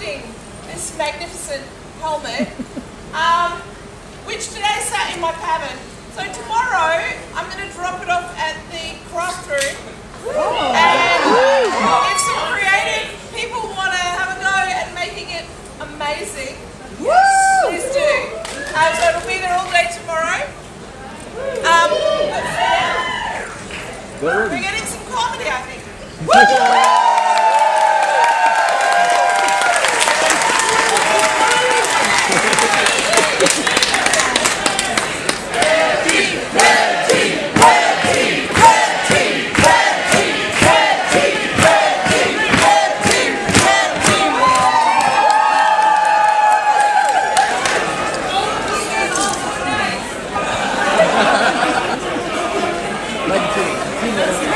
crafting this magnificent helmet, um, which today sat in my cabin. So tomorrow, I'm going to drop it off at the craft room. Oh. And if some creative people want to have a go at making it amazing, Woo! please do. Um, so it'll be there all day tomorrow. Um, we're getting some comedy, I think.